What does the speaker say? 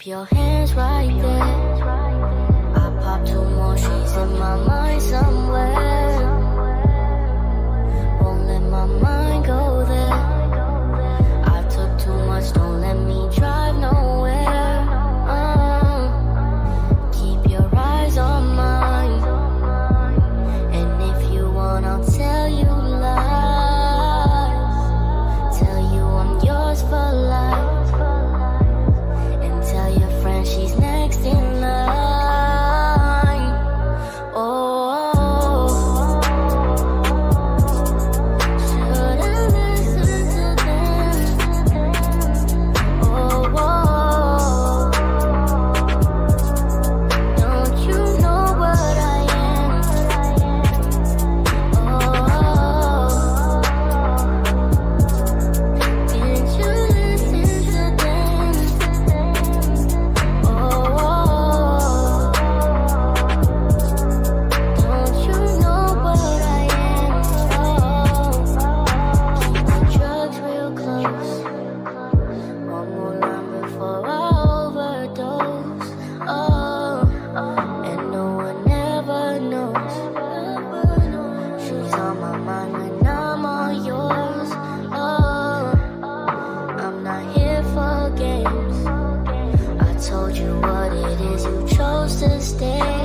Keep your hands right there. I pop two more, sheets in my mind somewhere. Won't let my mind. to stay.